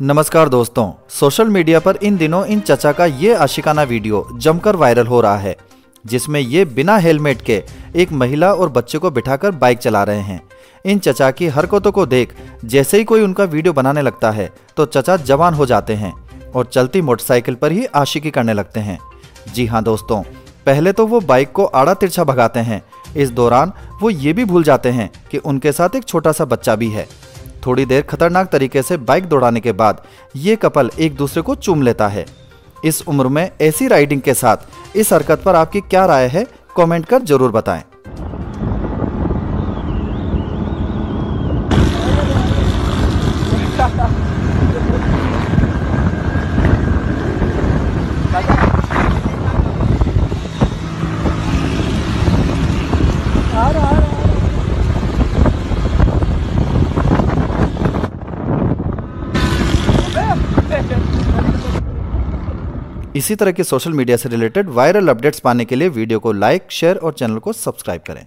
नमस्कार दोस्तों, social media पर इन दिनों इन चचा का ये आशिकाना वीडियो जमकर वायरल हो रहा है, जिसमें ये बिना हेलमेट के एक महिला और बच्चे को बिठाकर बाइक चला रहे हैं। इन चचा की हरकतों को देख, जैसे ही कोई उनका वीडियो बनाने लगता है तो चचा जवान हो जाते हैं और चलती मोटरसाइकिल पर ही आशिकी करने लगते हैं। जी हाँ दोस्तों, पहले तो वो बाइक को आड़ा तिरछा भगाते हैं। इस दौरान वो ये भी भूल जाते हैं कि उनके साथ एक छोटा सा बच्चा भी है। थोड़ी देर खतरनाक तरीके से बाइक दौड़ाने के बाद ये कपल एक दूसरे को चूम लेता है। इस उम्र में ऐसी राइडिंग के साथ इस हरकत पर आपकी क्या राय है, कमेंट कर ज़रूर बताएँ। इसी तरह के सोशल मीडिया से रिलेटेड वायरल अपडेट्स पाने के लिए वीडियो को लाइक शेयर और चैनल को सब्सक्राइब करें।